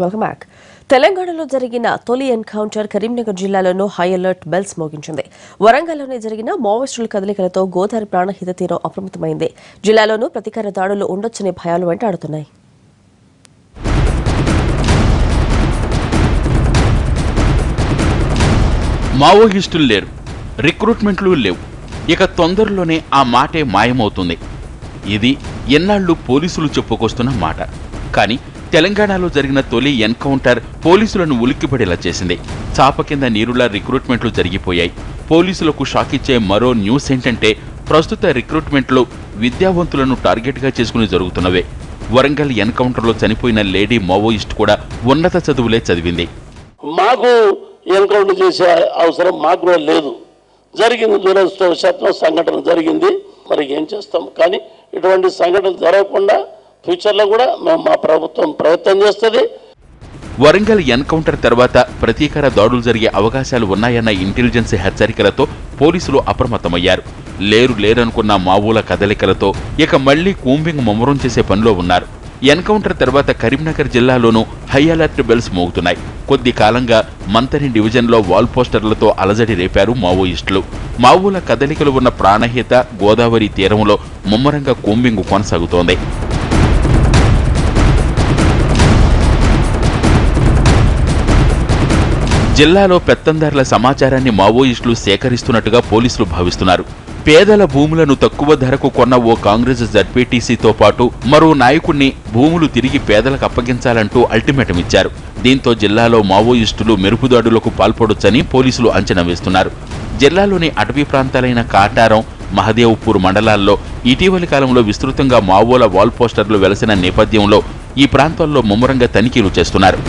Welcome back తెలంగాణలో జరిగిన తొలి ఎన్కౌంటర్ కరీంనగర్ జిల్లాలోనూ హై అలర్ట్ బెల్స్ మోగించింది. వరంగల్లోనే జరిగిన మావోయిస్టుల కదలికలతో గోదావరి ప్రాణహిత తీరం అప్రమత్తమైంది. జిల్లాలోనూ ప్రతీకార దాడులు ఉండొచ్చనే భయాలు వెంటాడుతున్నాయి. మావోయిస్టులు లేరు. రిక్రూట్మెంట్లు లేవు. ఇక తొందరలోనే ఆ మాటే మాయమవుతుంది. ఇది ఎన్నాళ్ళు పోలీసులు చెప్పుకొస్తున్న మాట. కానీ తెలంగాణలో జరిగిన తొలి ఎన్కౌంటర్ పోలీసులను ఉలిక్కిపడేలా చేసింది. చాప కింద నీరులా రిక్రూట్మెంట్లు జరిగిపోయాయి. పోలీసులకు షాక్ ఇచ్చే మరో న్యూస్ ఏంటంటే ప్రస్తుత రిక్రూట్మెంట్లు విద్యావంతులను టార్గెట్గా చేసుకుని జరుగుతున్నవే. వరంగల్ ఎన్కౌంటర్లో చనిపోయిన లేడీ మావోయిస్ట్ కూడా ఉన్నత చదువులే చదివింది. మాకు ఎన్కౌంటర్ చేసే అవసరం మాకు కూడా లేదు. జరిగింది దురదృష్టవశాత్మ సంఘటన జరిగింది. మరి ఏం చేస్తాం? కానీ ఇటువంటి సంఘటనలు జరగకుండా ఫ్యూచర్లో కూడా మా ప్రభుత్వం ప్రయత్నం చేస్తుంది. వరంగల్ ఎన్కౌంటర్ తర్వాత ప్రతీకార దాడులు జరిగే అవకాశాలు ఉన్నాయన్న ఇంటెలిజెన్స్ హెచ్చరికలతో పోలీసులు అప్రమత్తమయ్యారు. లేరు లేరనుకున్న మావోల కదలికలతో ఇక మళ్ళీ కూంబింగ్ ముమ్మరం చేసే పనిలో ఉన్నారు. ఎన్కౌంటర్ తర్వాత కరీంనగర్ జిల్లాలోనూ హై అలర్ట్ బెల్స్ మోగుతున్నాయి. కొద్ది కాలంగా మంతని డివిజన్లో వాల్ పోస్టర్లతో అలజడి రేపారు మావోయిస్టులు. మావోల కదలికలు ఉన్న ప్రాణహిత గోదావరి తీరంలో ముమ్మరంగా కూంబింగ్ కొనసాగుతోంది. జిల్లాలో పెత్తందారుల సమాచారాన్ని మావోయిస్టులు సేకరిస్తున్నట్టుగా పోలీసులు భావిస్తున్నారు. పేదల భూములను తక్కువ ధరకు కొన్న ఓ కాంగ్రెస్ జడ్పీటీసీతో పాటు మరో నాయకుణ్ణి భూములు తిరిగి పేదలకు అప్పగించాలంటూ అల్టిమేటం ఇచ్చారు. దీంతో జిల్లాలో మావోయిస్టులు మెరుపుదాడులకు పాల్పడొచ్చని పోలీసులు అంచనా వేస్తున్నారు. జిల్లాలోని అటవీ ప్రాంతాలైన కాటారం మహదేవ్పూర్ మండలాల్లో ఇటీవలి కాలంలో విస్తృతంగా మావోల వాల్ పోస్టర్లు వెలసిన నేపథ్యంలో ఈ ప్రాంతాల్లో ముమ్మరంగా తనిఖీలు చేస్తున్నారు.